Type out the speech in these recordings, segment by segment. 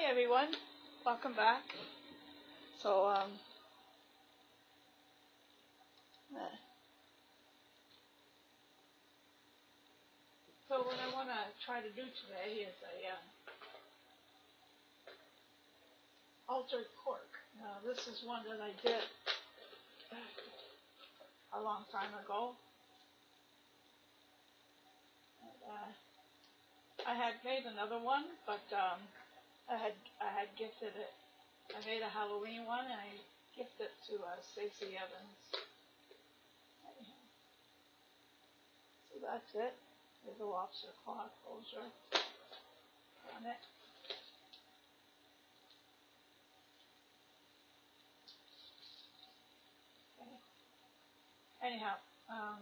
Hi everyone, welcome back. So, um, uh, so what I want to try to do today is a um, altered cork. Now this is one that I did a long time ago. Uh, I had made another one, but um, I had I had gifted it. I made a Halloween one and I gifted it to uh, Stacey Evans. So that's it. There's a lobster claw closure on it. Anyhow, um,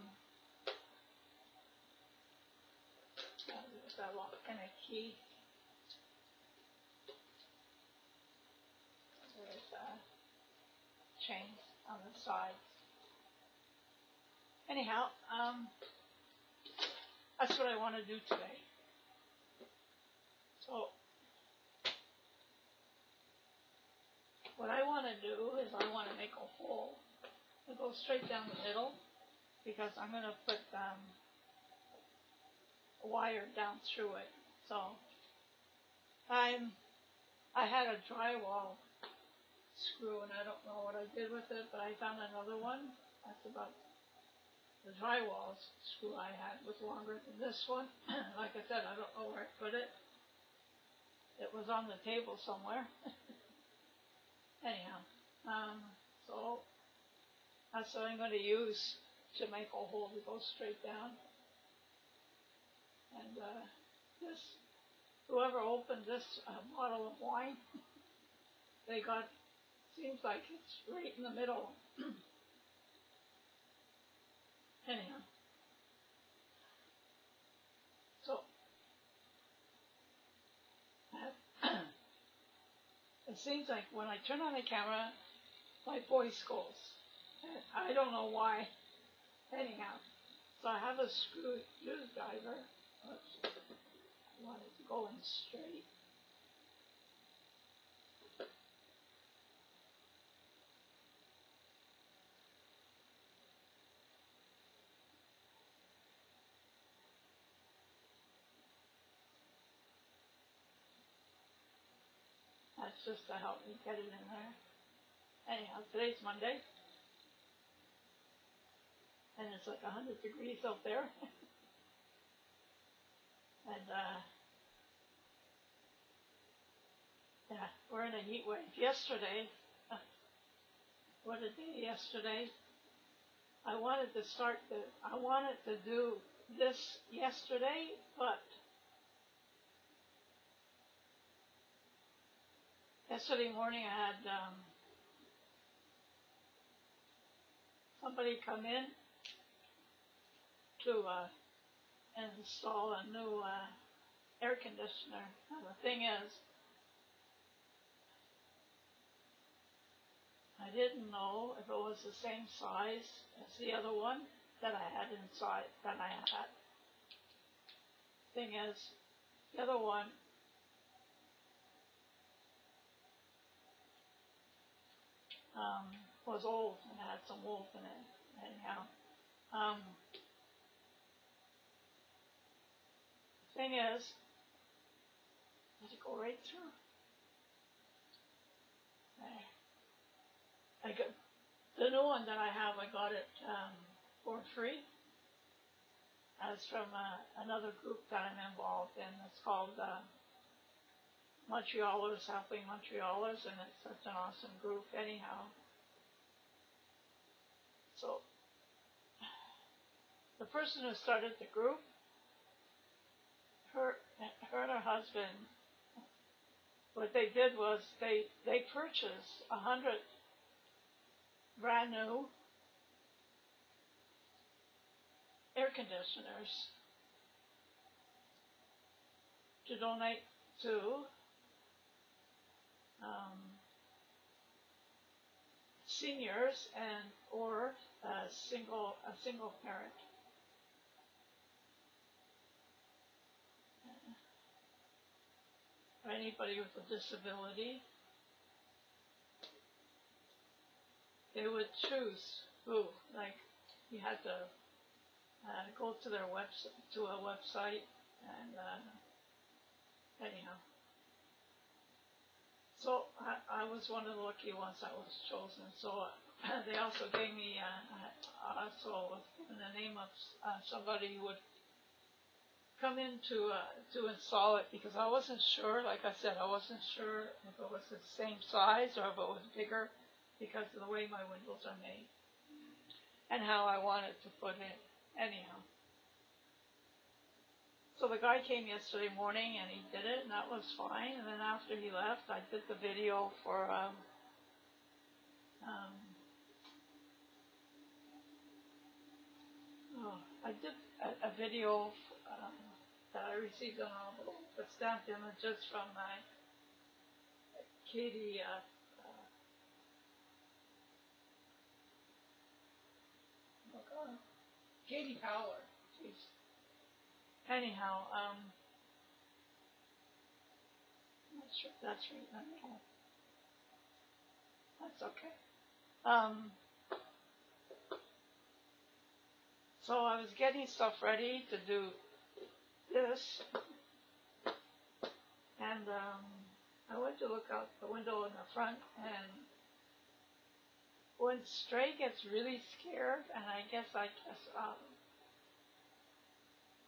that lock and a key. There's uh, chains on the sides. Anyhow, um, that's what I want to do today. So, what I want to do is I want to make a hole that goes straight down the middle because I'm going to put um, wire down through it. So, I'm I had a drywall screw and I don't know what I did with it, but I found another one. That's about the drywall screw I had was longer than this one. like I said, I don't know where I put it. It was on the table somewhere. Anyhow, um, so that's what I'm going to use to make a hole to go straight down. And uh, this, whoever opened this uh, bottle of wine, they got, seems like it's right in the middle. Anyhow. So, it seems like when I turn on the camera, my voice goes. I don't know why. Anyhow, so I have a screwdriver. Oops. I want it to go in straight. That's just to help me get it in there. Anyhow, today's Monday. And it's like 100 degrees out there. and, uh, yeah, we're in a heat wave. Yesterday, what a day yesterday. I wanted to start the, I wanted to do this yesterday, but yesterday morning I had um, somebody come in to uh, install a new uh, air conditioner. And the thing is, I didn't know if it was the same size as the other one that I had inside that I had. Thing is, the other one um, was old and had some wolf in it. Anyhow, um, thing is, does it go right through? Okay. I got the new one that I have. I got it um, for free. That's from uh, another group that I'm involved in. It's called uh, Montrealers Helping Montrealers, and it's such an awesome group. Anyhow, so the person who started the group, her, her and her husband, what they did was they they purchased a hundred brand new air conditioners to donate to um, seniors and or a single a single parent. for anybody with a disability. They would choose who, like you had to uh, go to their website to a website and uh, anyhow. So I, I was one of the lucky ones that was chosen. So uh, they also gave me, uh, I also given the name of uh, somebody who would come in to uh, to install it because I wasn't sure. Like I said, I wasn't sure if it was the same size or if it was bigger because of the way my windows are made and how I wanted to put it. Anyhow. So the guy came yesterday morning and he did it and that was fine. And then after he left, I did the video for, um, um, oh, I did a, a video um, that I received an envelope with stamped images from my Katie, uh, uh, oh God, Katie Power. Jeez. Anyhow, um, I'm not sure if that's right. That's okay. Um, so I was getting stuff ready to do this, and um, I went to look out the window in the front, and when Stray gets really scared, and I guess I guess um,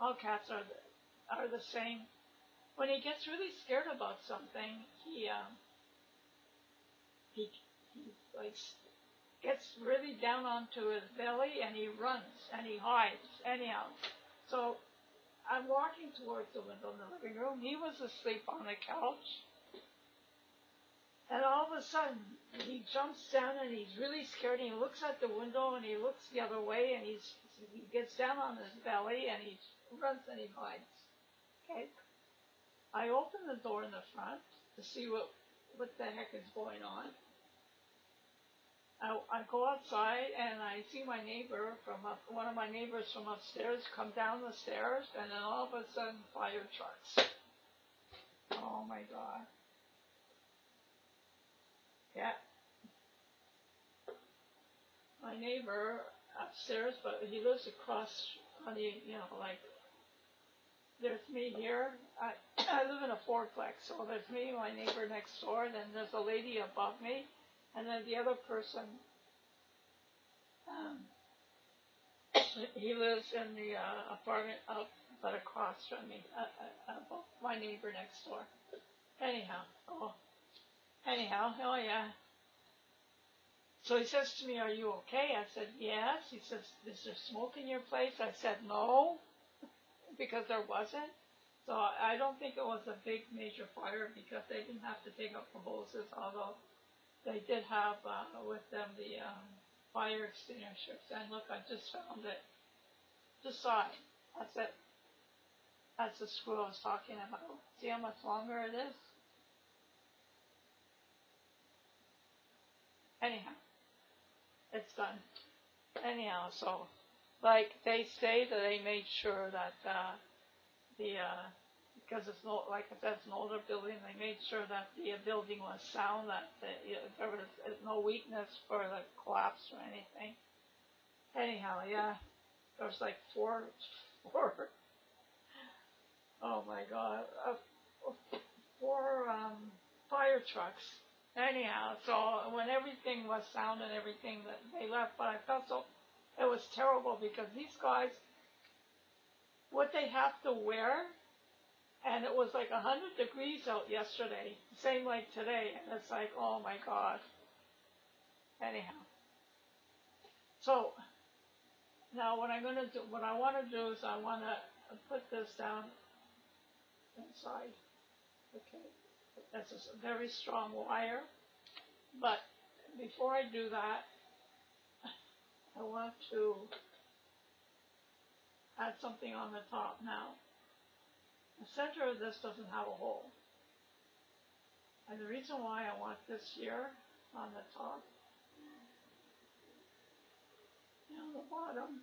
all cats are the, are the same. When he gets really scared about something, he um, he he like gets really down onto his belly and he runs and he hides anyhow. So I'm walking towards the window in the living room. He was asleep on the couch. And all of a sudden, he jumps down and he's really scared. And he looks at the window and he looks the other way and he's he gets down on his belly and he runs any hides. Okay. I open the door in the front to see what what the heck is going on. I, I go outside and I see my neighbor from up, one of my neighbors from upstairs come down the stairs and then all of a sudden fire trucks. Oh my god. Yeah. My neighbor upstairs, but he lives across on the, you know, like, there's me here. I, I live in a fourplex, so there's me, my neighbor next door, and then there's a lady above me, and then the other person, um, he lives in the uh, apartment up but across from me, uh, uh, uh, my neighbor next door. Anyhow, oh, anyhow, oh yeah. So he says to me, "Are you okay?" I said, "Yes." He says, "Is there smoke in your place?" I said, "No," because there wasn't. So I don't think it was a big major fire because they didn't have to take up the hoses, although they did have uh, with them the um, fire extinguishers. And look, I just found it. Saw it. That's it. That's the screw I was talking about. See how much longer it is? Anyhow, it's done. Anyhow, so like they say that they made sure that uh, the uh, because it's no like I said, it's an older building. They made sure that the building was sound, that the, you know, there was no weakness for the collapse or anything. Anyhow, yeah, there was like four, four. Oh my God, uh, four um, fire trucks. Anyhow, so when everything was sound and everything, that they left. But I felt so it was terrible because these guys, what they have to wear and it was like a hundred degrees out yesterday, same like today, and it's like, oh my god. Anyhow, so now what I'm gonna do, what I want to do is I want to put this down inside. Okay, that's a very strong wire, but before I do that, I want to add something on the top now. The center of this doesn't have a hole. And the reason why I want this here on the top and on the bottom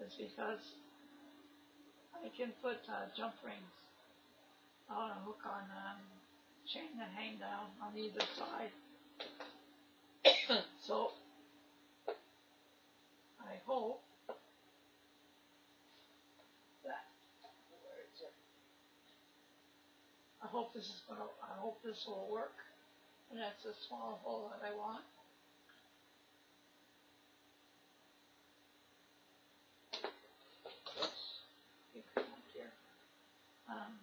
is because I can put uh, jump rings on a hook on um, chain that hang down on either side. So I hope that? I hope this is gonna. I hope this will work, and that's the small hole that I want. You come up here. Um,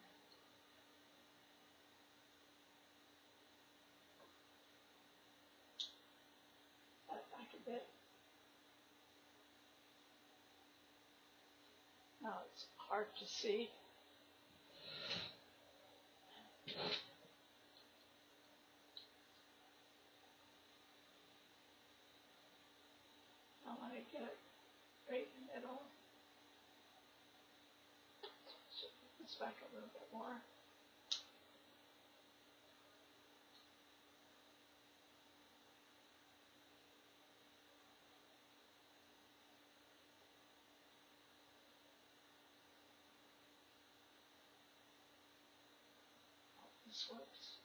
that back a bit. Now it's hard to see. I want to get it right in the middle. Should this back a little bit more. Works.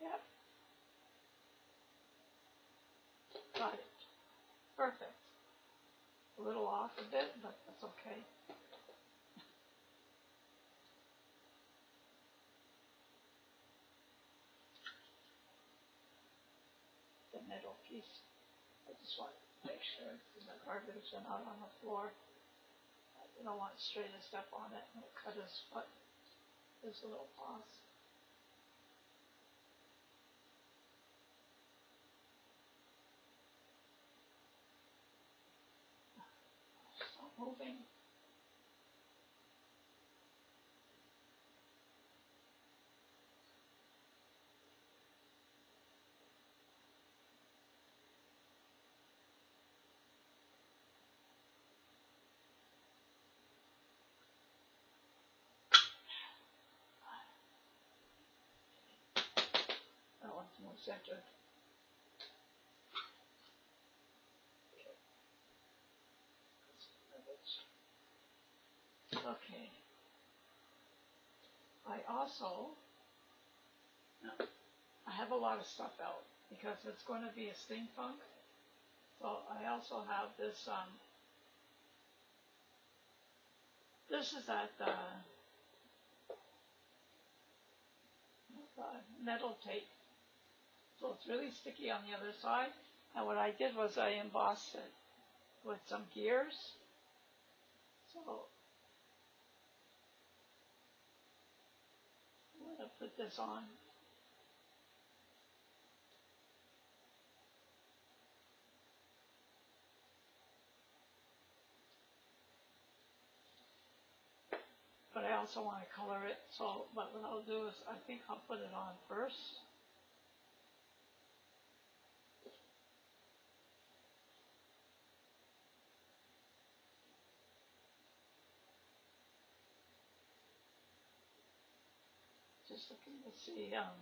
Yep. Got it. Perfect. A little off a bit, but that's okay. The middle piece. I just want to make sure the garbage are not on the floor. I don't want Stray to step on it and cut his foot. There's a little paws. Stop moving. That one's more. Okay. I also, I have a lot of stuff out because it's going to be a steampunk. So I also have this, um, this is that, uh, uh, metal tape. So it's really sticky on the other side. And what I did was I embossed it with some gears. So I'm gonna put this on. But I also want to color it, so, but what I'll do is, I think I'll put it on first. Just looking to see, um,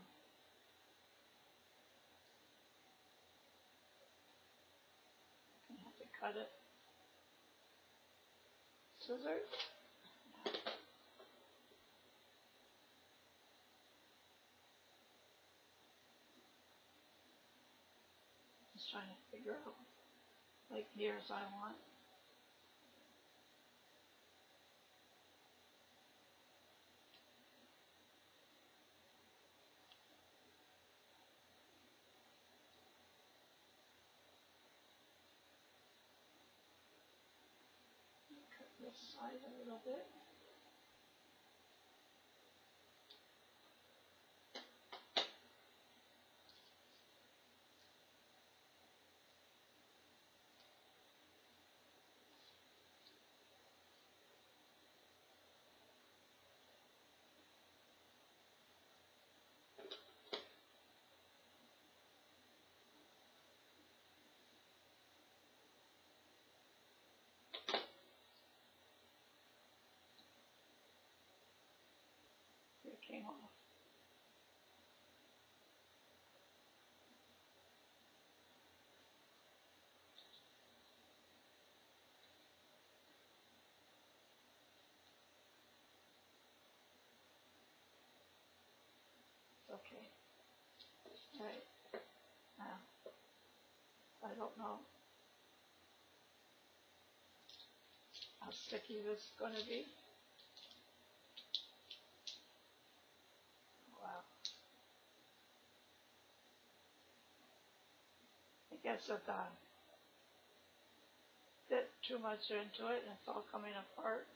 gonna have to cut it. Scissors. Just trying to figure out, like, gears I want. Cut this side a came off. Okay. Right. Now, I don't know how sticky this is going to be. Guess if I bit too much into it and it's all coming apart.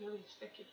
Really sticky.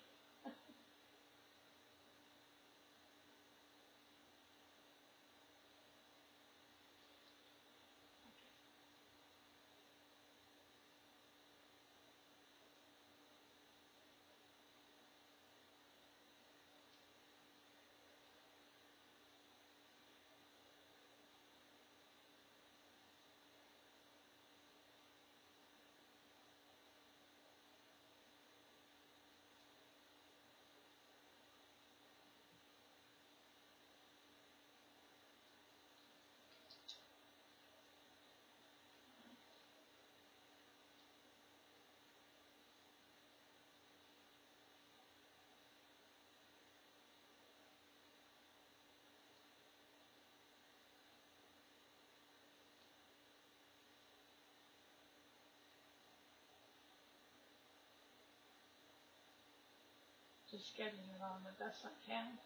Getting it on the best I can.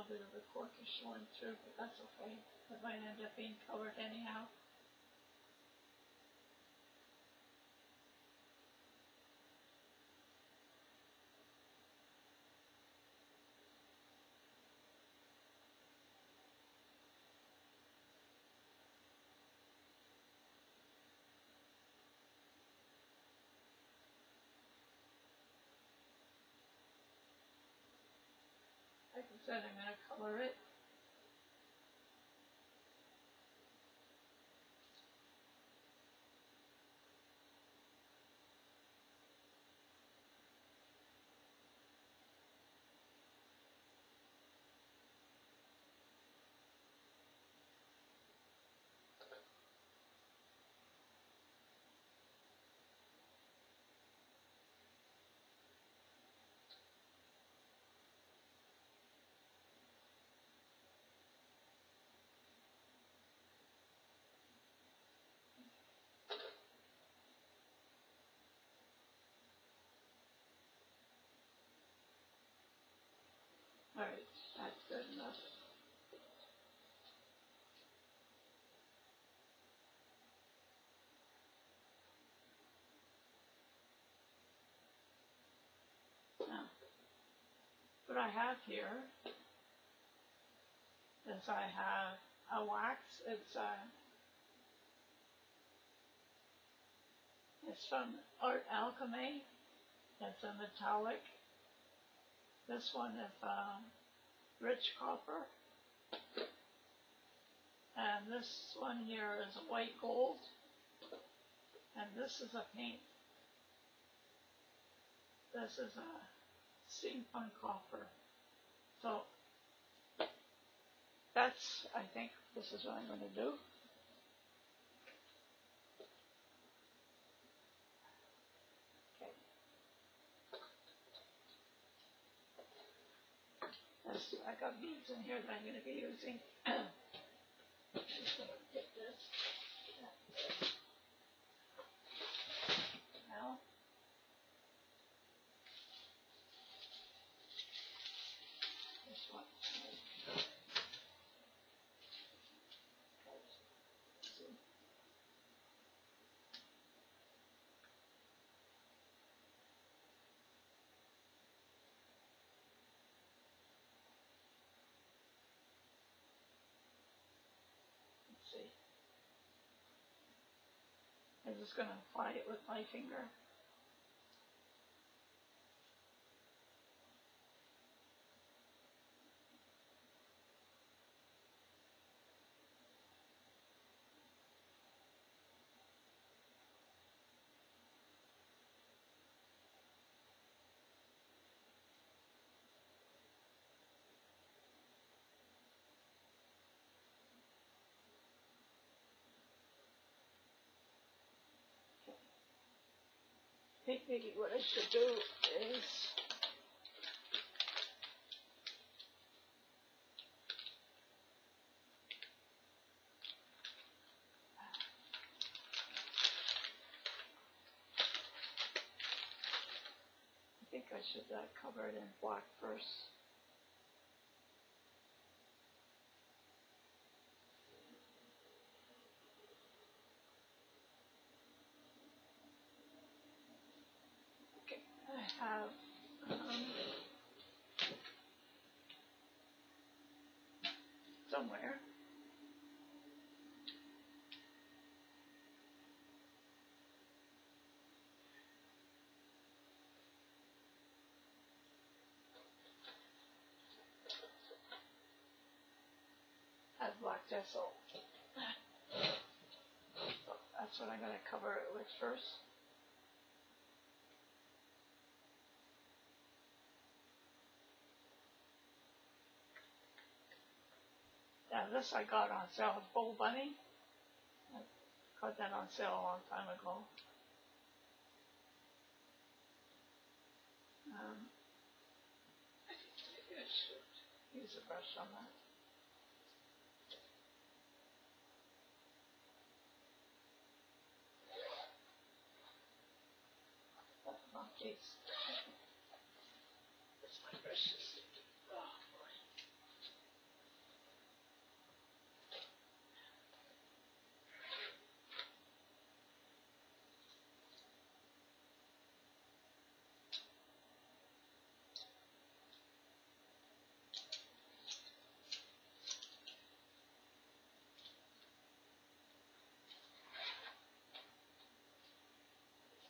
Little bit of the cork is showing through, but that's okay. It might end up being covered anyhow. Like I'm gonna color it. Alright, that's good enough. Now, what I have here is I have a wax. It's a it's from Art Alchemy. It's a metallic. This one is uh, rich copper. And this one here is white gold. And this is a paint. This is a steampunk copper. So that's, I think, this is what I'm gonna do. Okay. That's, I got beads in here that I'm gonna be using. Just gonna get this. Now. This one. See. Let's see. I'm just gonna apply it with my finger. Think maybe what I should do is I think I should uh, cover it in black first. Okay, I have um, somewhere. I have. So That's what I'm gonna cover it with first. Now this I got on sale at Bull Bunny. I got that on sale a long time ago. Um, I think maybe I should use a brush on that. Oh, jeez. This my brush is. Oh, boy.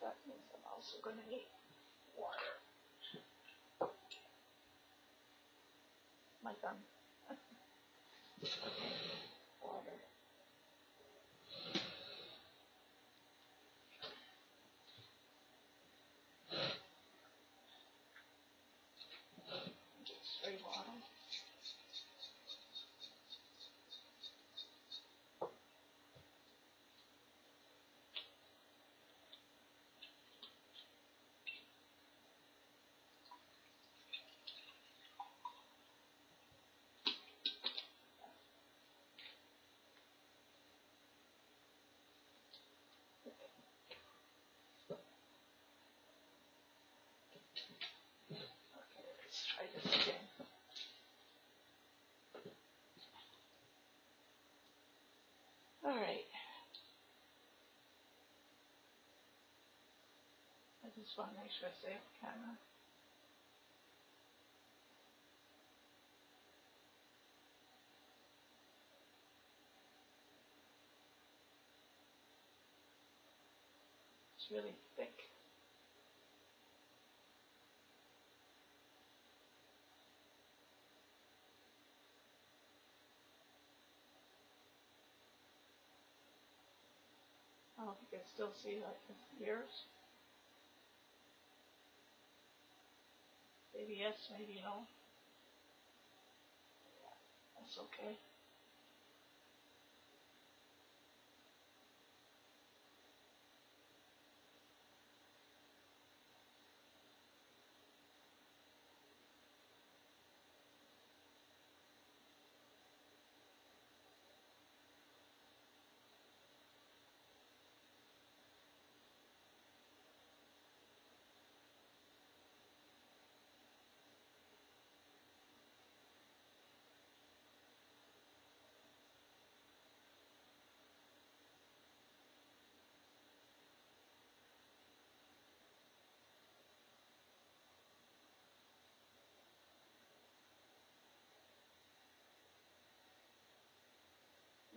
That also gonna need water. My thumb. Okay, water. Get straight water. Okay, let's try this again. All right. I just want to make sure I save the camera. It's really thick. I don't know if you can still see like the ears. Maybe yes, maybe no. That's okay.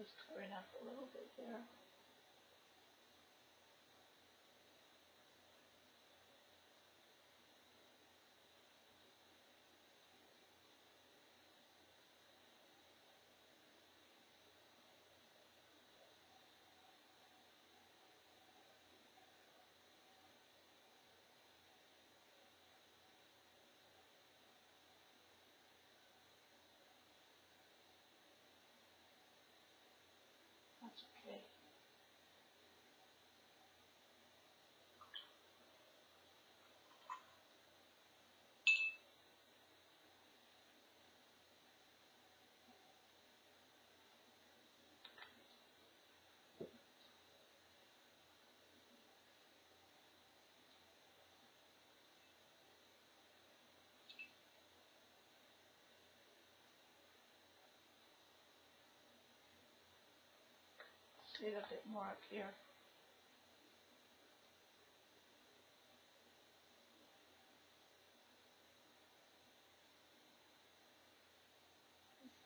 Just covering up a little bit there. See it a bit more up here.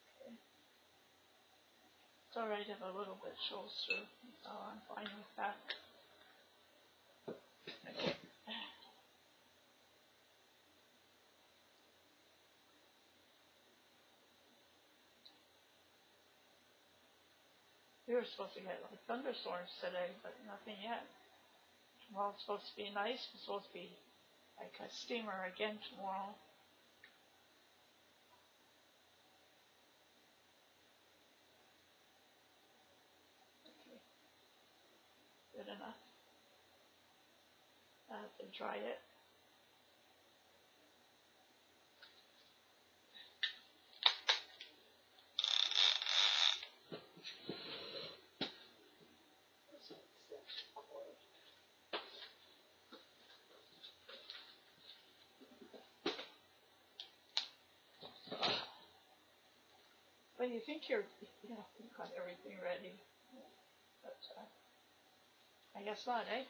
Okay. It's alright if a little bit shows through, so I'm fine with that. Okay. We were supposed to get like thunderstorms today, but nothing yet. Tomorrow's supposed to be nice. It's supposed to be like a steamer again tomorrow. Okay. Good enough. I have to dry it. When you think you're, you know, you've got everything ready, but uh, I guess not, eh?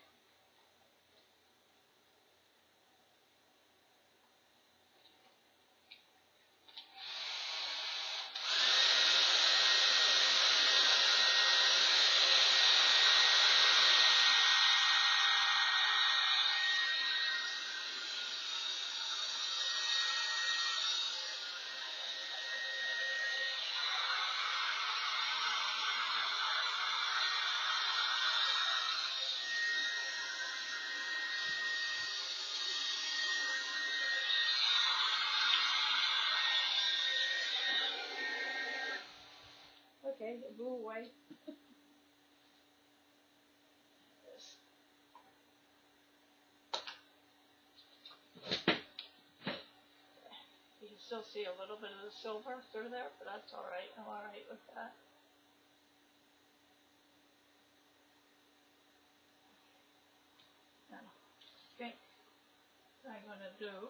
Okay, it blew away. You can still see a little bit of the silver through there, but that's all right. I'm all right with that. Okay, I'm gonna do.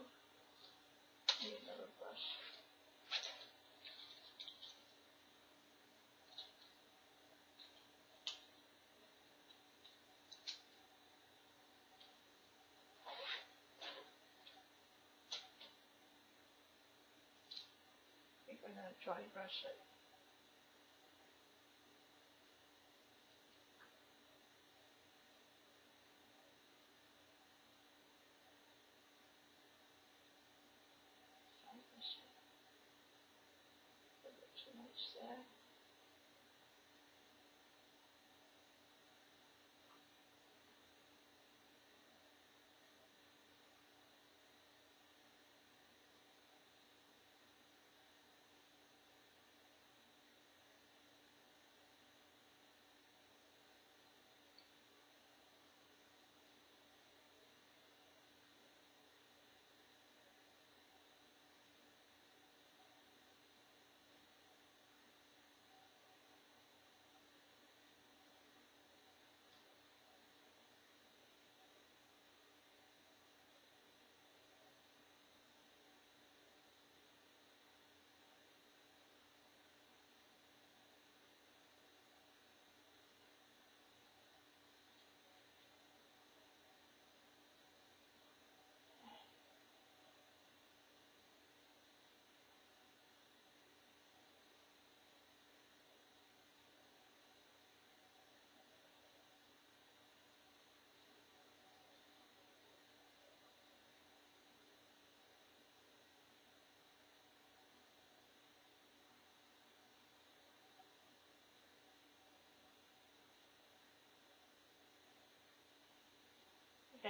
Need another brush. I think I'm brush it. There.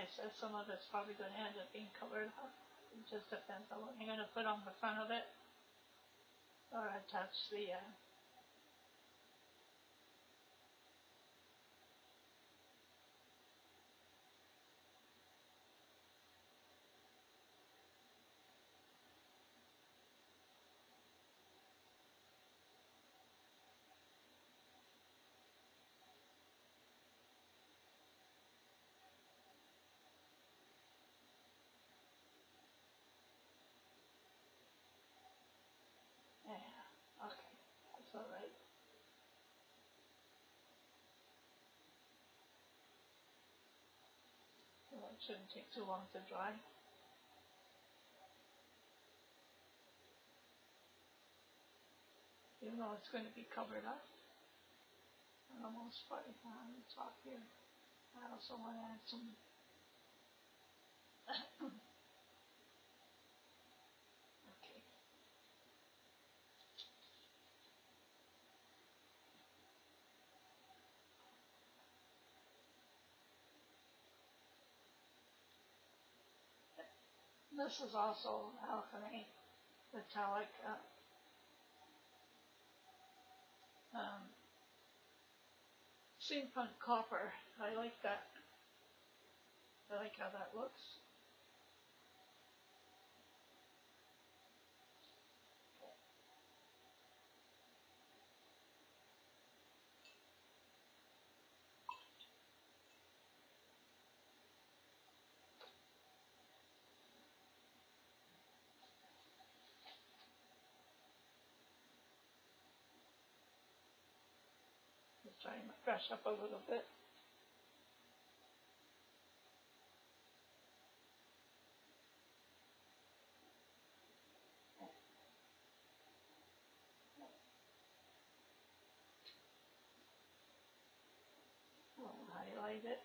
I said, some of it's probably gonna end up being covered up. It just depends on what you're gonna put on the front of it. Or attach the, uh, yeah, okay, that's alright. Well, it shouldn't take too long to dry. Even though it's gonna be covered up. And almost right on the top here. I also wanna add some. This is also alchemy metallic, uh, um, steampunk copper. I like that. I like how that looks. Just trying to up a little bit. I'll highlight it.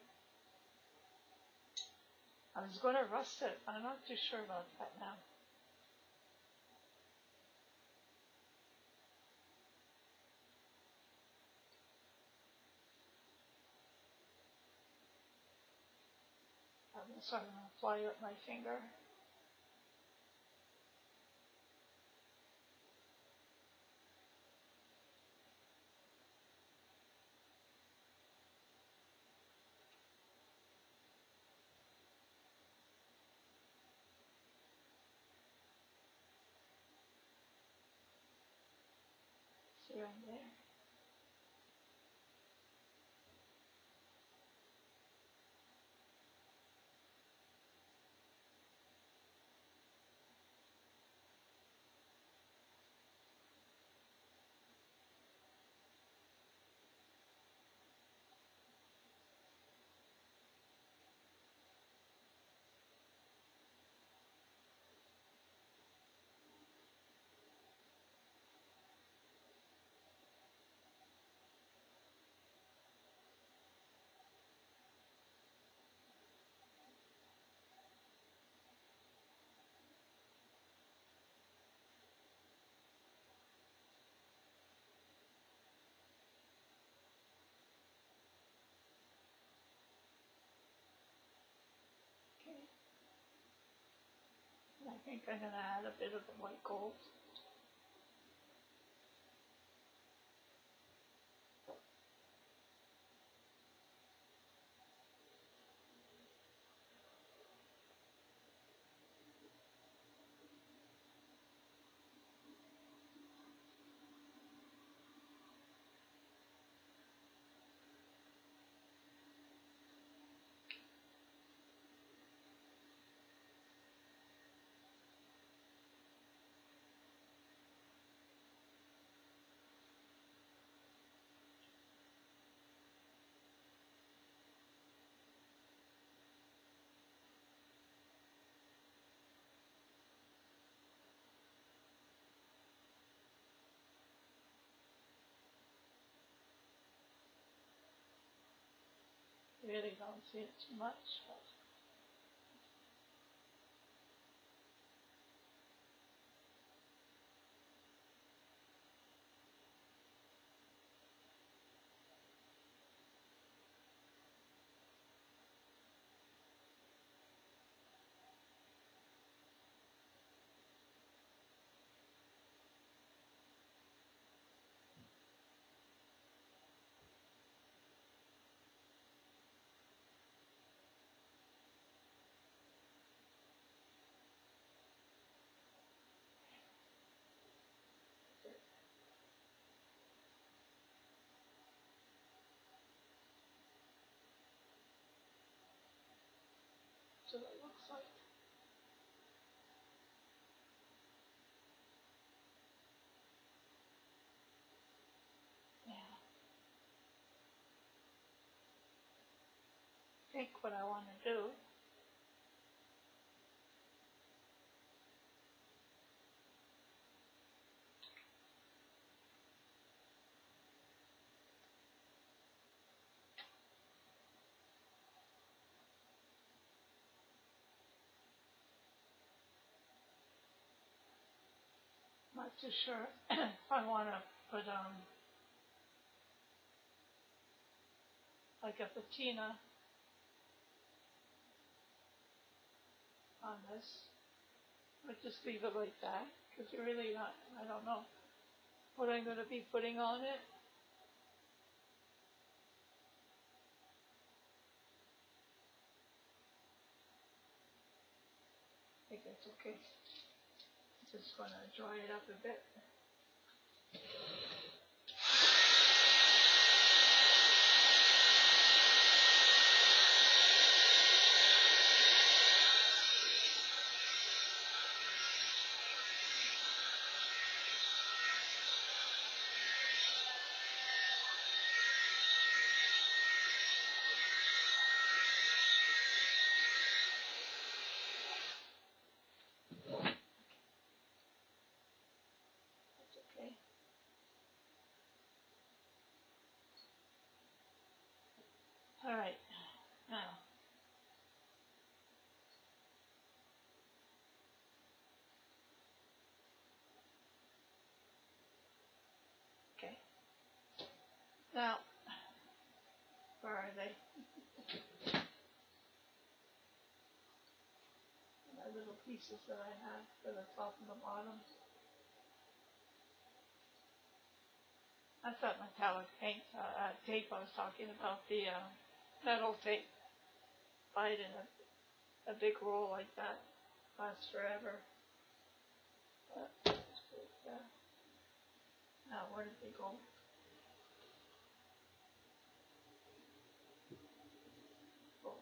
I was gonna rust it, but I'm not too sure about that now. I'm gonna apply it with my finger. Here and there. Think I'm gonna add a bit of the white gold. Really don't see it too much, but That's like. Yeah. Think what I want to do. Not too sure if I want to put um like a patina on this. Or just leave it like that because you're really not. I don't know what I'm going to be putting on it. I think that's okay. Just gonna dry it up a bit. That's okay. All right, now. Okay. Now, where are they? My little pieces that I have for the top and the bottom. That's that metallic paint, uh, uh, tape I was talking about, the, uh, metal tape. Buy it in a, a big roll like that, lasts forever. But, uh, now where did they go? Oh.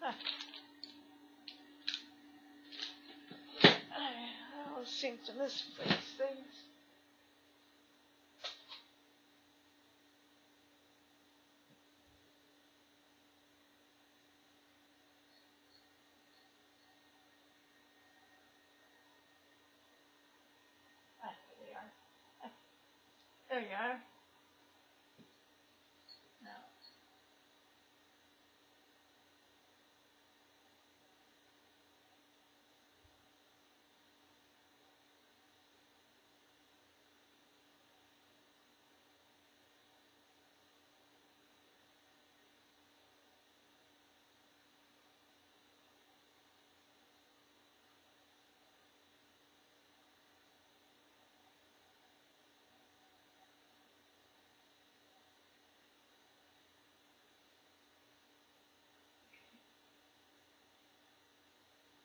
Huh. I always seem to misplace things. Ah, there they are. Ah, There you are. Now.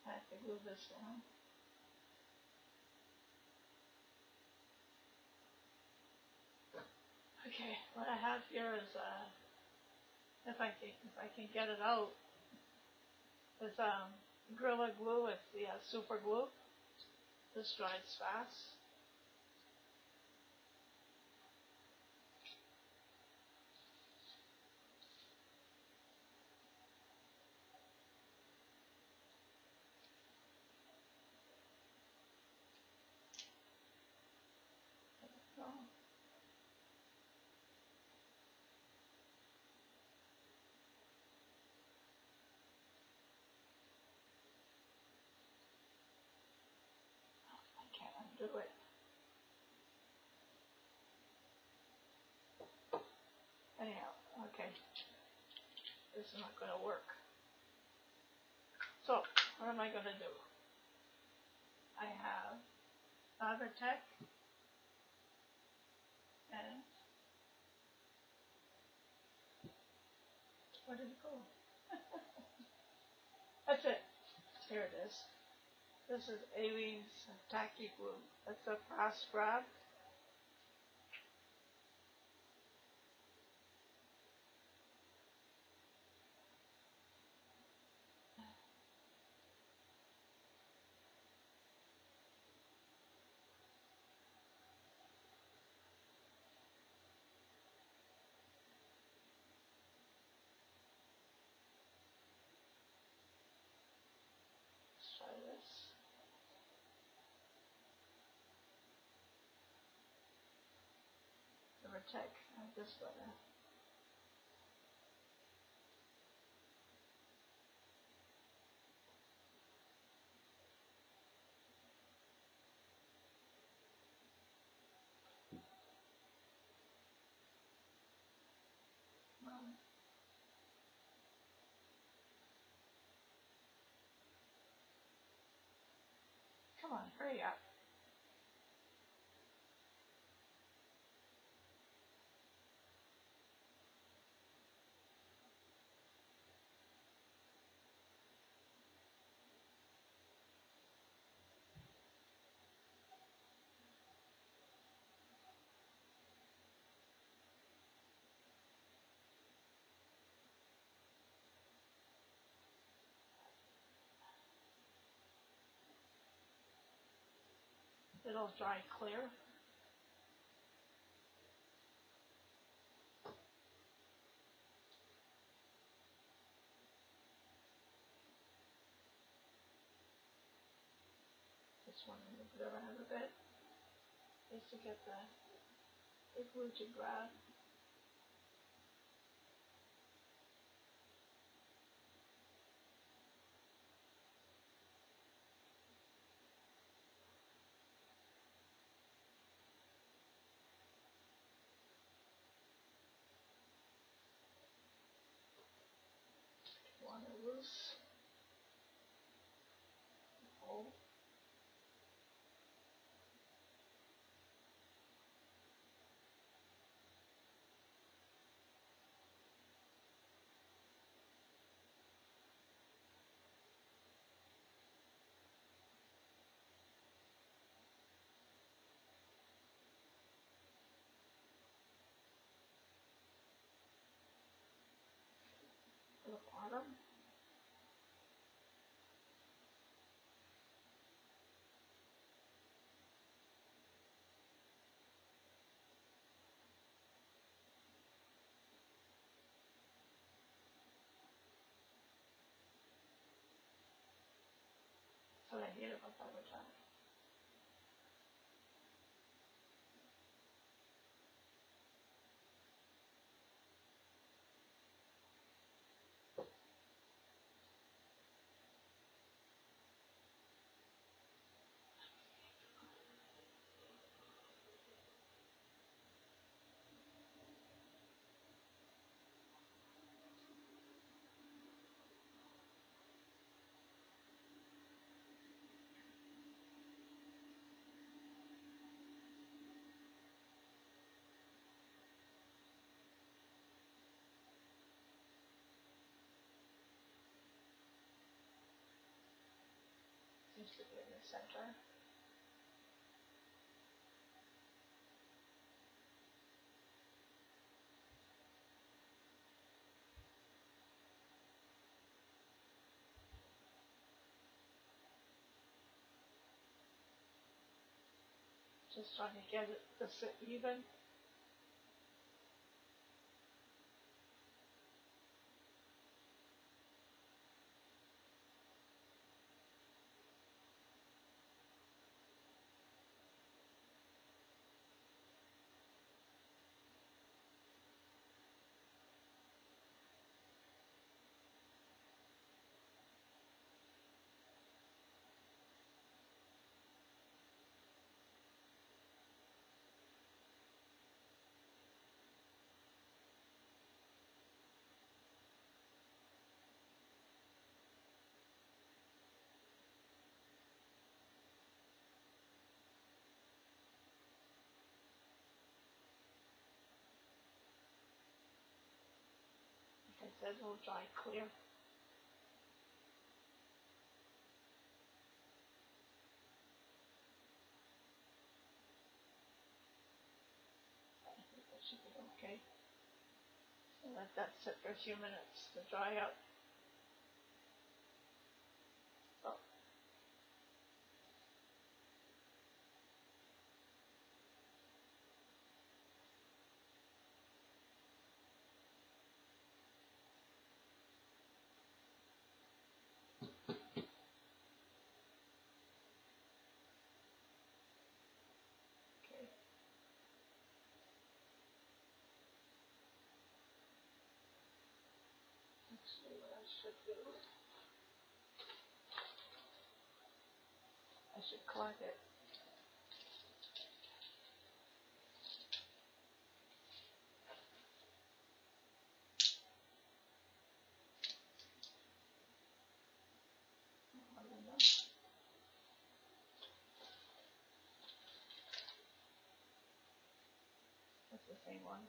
I have to glue this down. Okay, what I have here is, uh, if I can, if I can get it out, is, um, Gorilla Glue, it's the, uh, super glue. This dries fast. So, I can't undo it. Anyhow, okay. This is not gonna work. So, what am I gonna do? I have Fabri-Tac and where did it go? That's it. Here it is. This is Aleene's tacky glue. That's a fast grab. Check on this. Um, Come on, hurry up. It'll dry clear. Just want to move it around a bit. Just to get the, the glue to grab. Want center. Just trying to get it to sit even. It says it'll dry clear. I think that should be okay. Let that sit for a few minutes to dry up. I should collect it. That's the same one.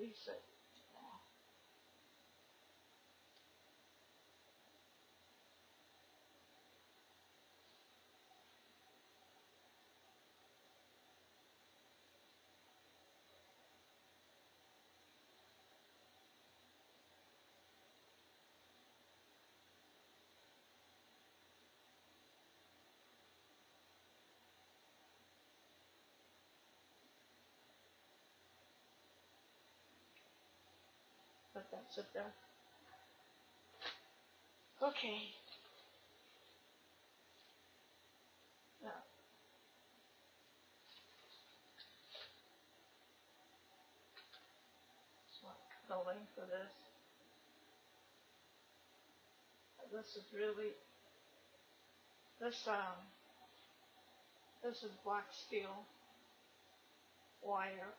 Yeah. to Let that sit there. Okay. Now. Just length of this. This is really, this, um, this is black steel wire.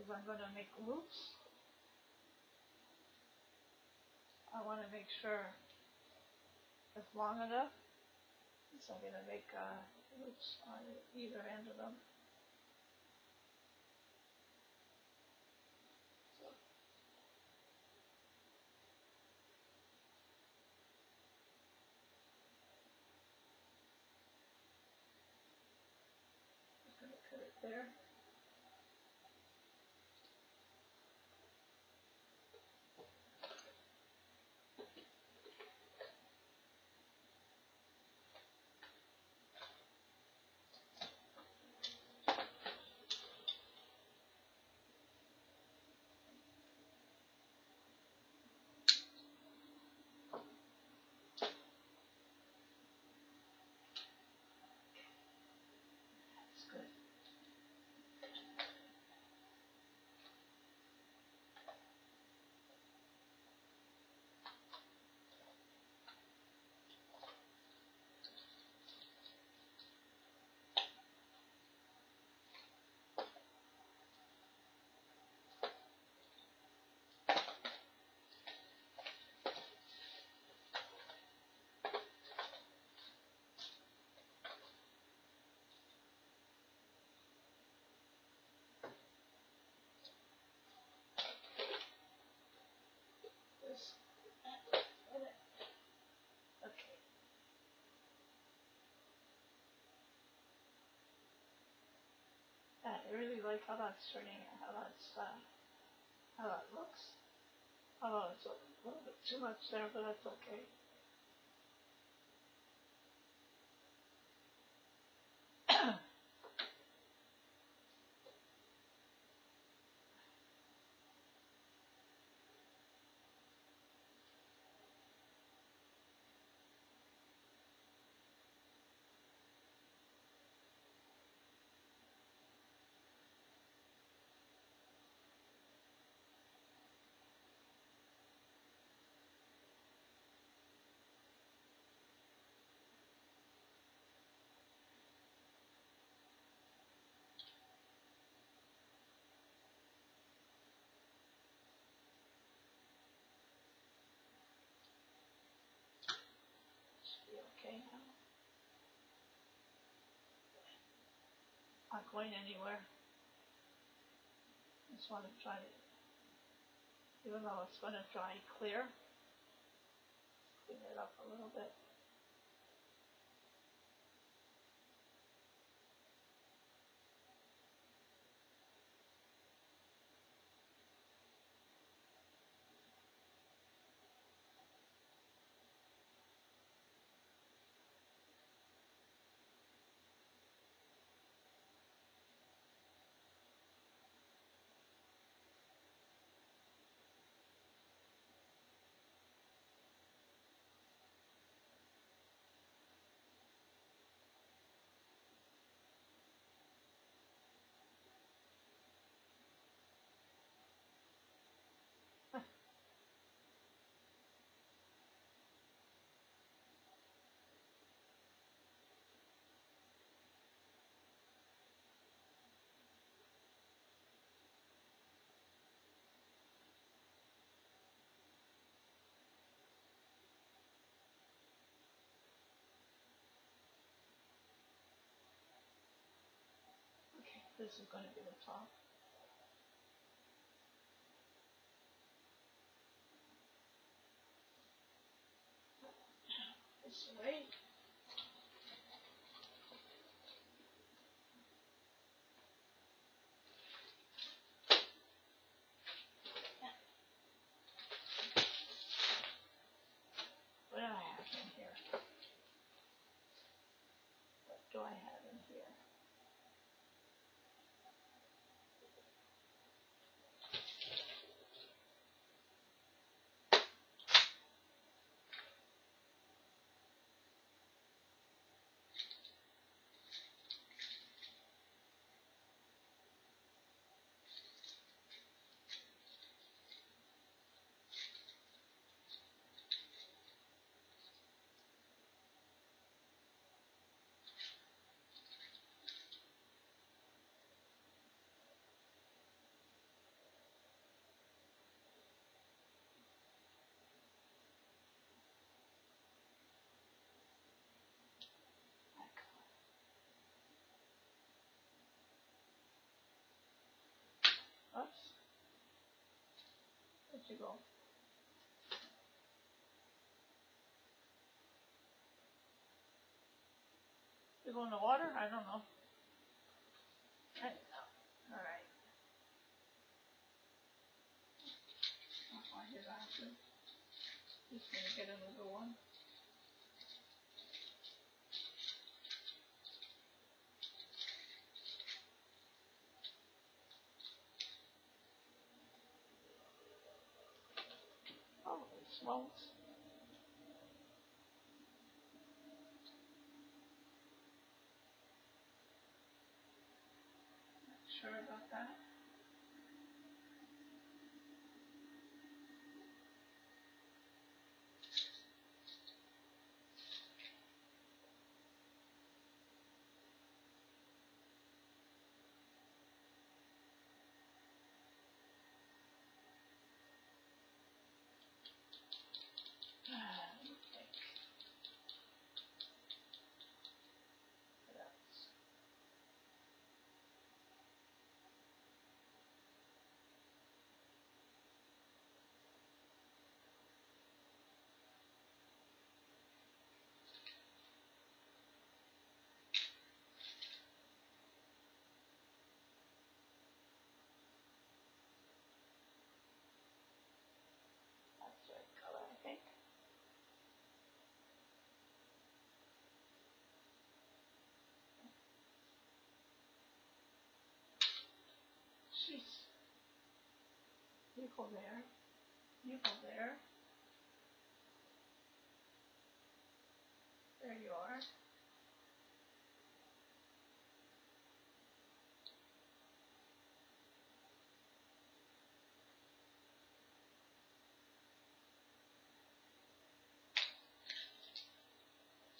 Because I'm gonna make loops. I wanna make sure it's long enough. So I'm gonna make, uh, loops on either end of them. There. I really like how that's turning out, how that's, uh, how that looks. Although it's a little bit too much there, but that's okay. Going anywhere. Just want to try it, even though it's going to dry clear. Clean it up a little bit. This is going to be the top. This way. What do I have in here? What do I have Oops. Where'd you go? You go in the water? I don't know. I don't know. Alright. I'll find it after. Just gonna get another one. Holy smokes. Not sure about that. Go there. You go there. There you are.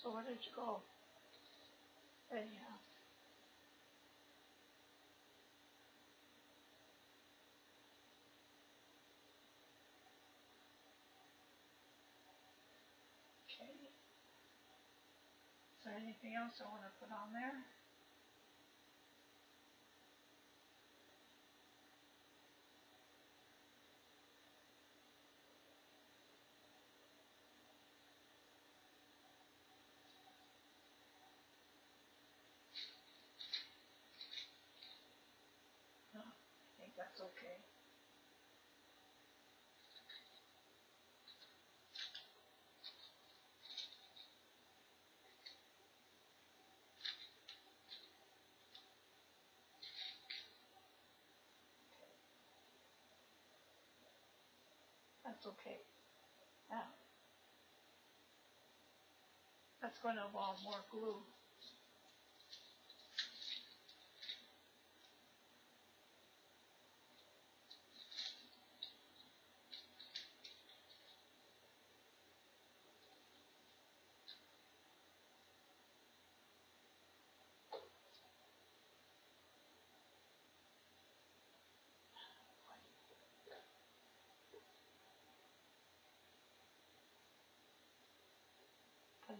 So where did you go? Anyhow. Anything else I want to put on there? That's okay. Yeah. That's gonna involve more glue.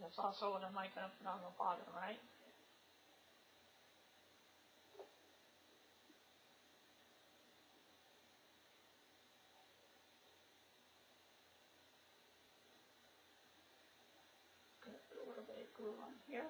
Cause it's also what am I gonna put on the bottom, right? Put a little bit of glue on here.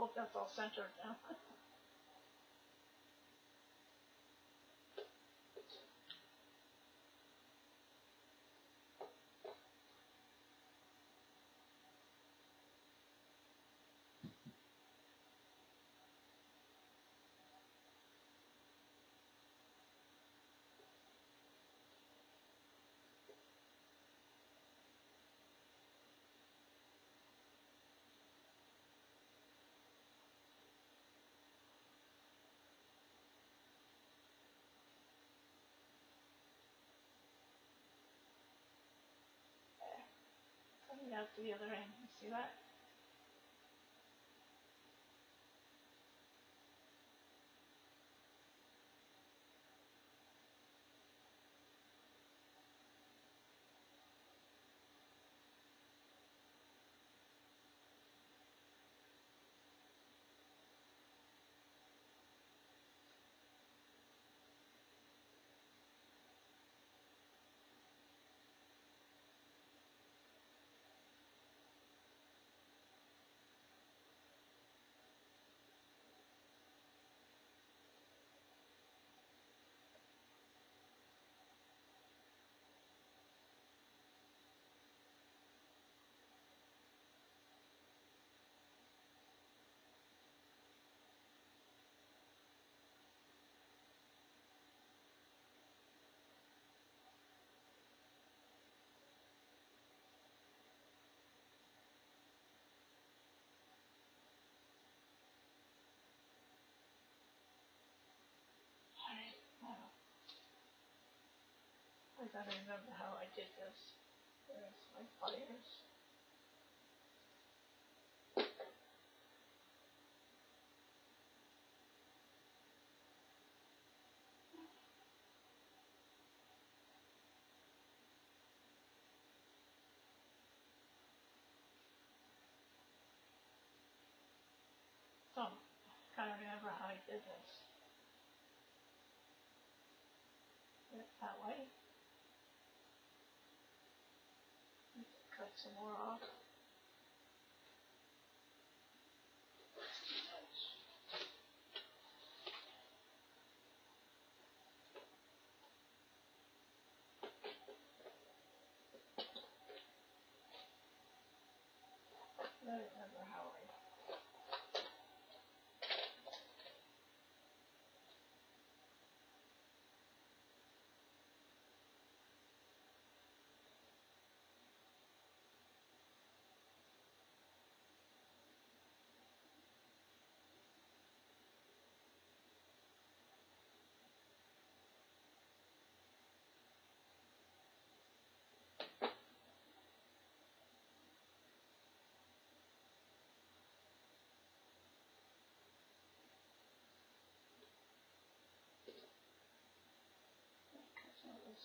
Hope that's all centered now. Out the other end, see that? Gotta remember how I did this. There's my pliers. So, gotta remember how I did this. That way. Some more off.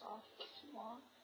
Cut some of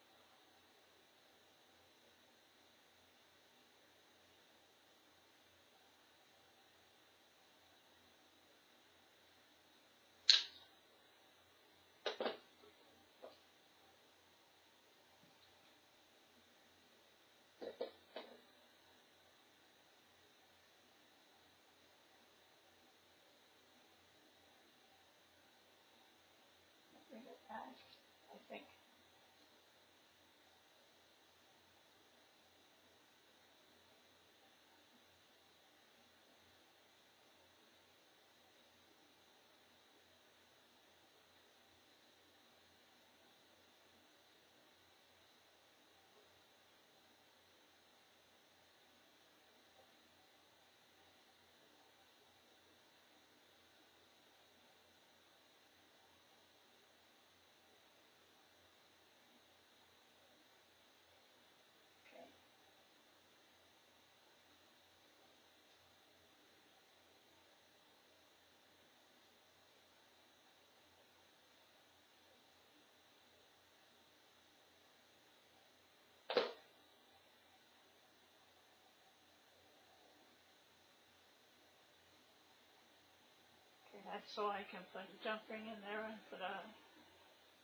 That's so I can put a jump ring in there and put a,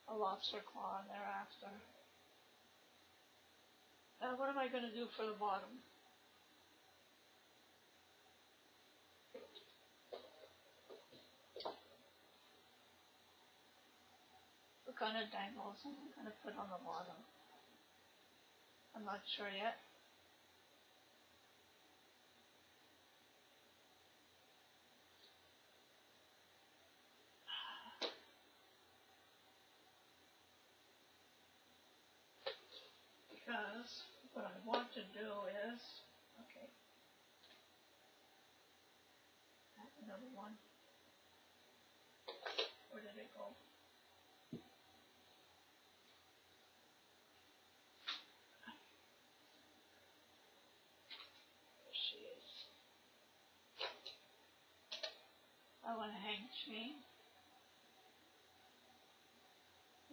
a lobster claw in there after. What am I gonna do for the bottom? What kind of dangles am I gonna put on the bottom? I'm not sure yet. Because what I want to do is, okay. Add another one. Where did it go? There she is. I want to hang chain.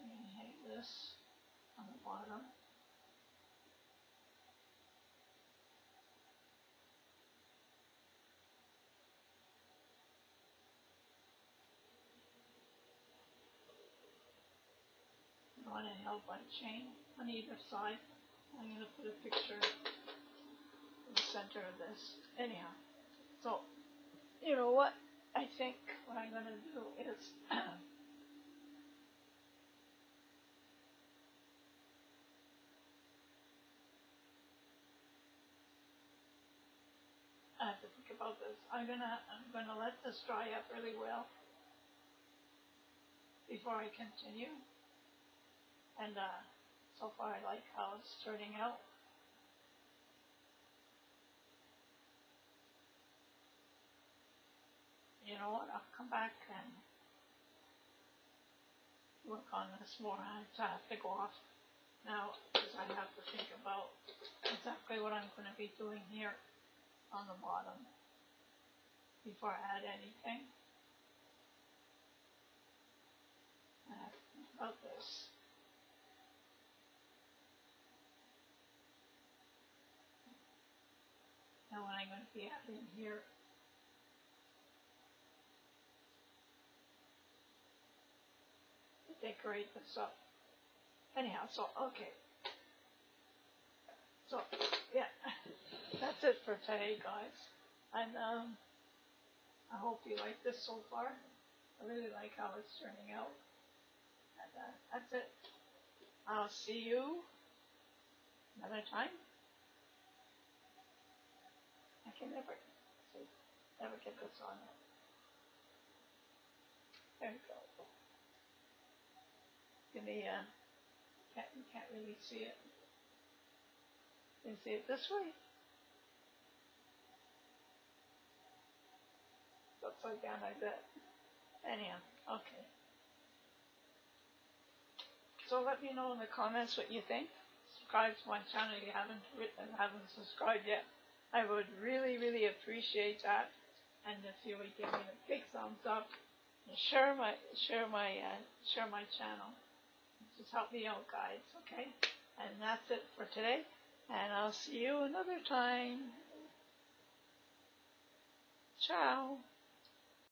I'm gonna hang this on the bottom. Want held by chain on either side. I'm gonna put a picture in the center of this. Anyhow, so you know what? I think what I'm gonna do is I have to think about this. I'm gonna I'm gonna let this dry up really well before I continue. And uh, so far I like how it's turning out. You know what? I'll come back and work on this more. I have to go off now, because I have to think about exactly what I'm gonna be doing here on the bottom before I add anything. To think about this. Now what I'm gonna be adding here. To decorate this up. Anyhow, so, okay. So, yeah, that's it for today, guys. And, um, I hope you like this so far. I really like how it's turning out. And, uh, that's it. I'll see you another time. I can never, see, never get this on it. There we go. Give me, uh, can't, you can't really see it. You can see it this way. Upside down like that. Anyhow, okay. So let me know in the comments what you think. Subscribe to my channel if you haven't written, haven't subscribed yet. I would really, really appreciate that. And if you would give me a big thumbs up and share my share my uh, share my channel. Just help me out, guys. Okay. And that's it for today. And I'll see you another time. Ciao.